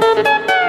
Música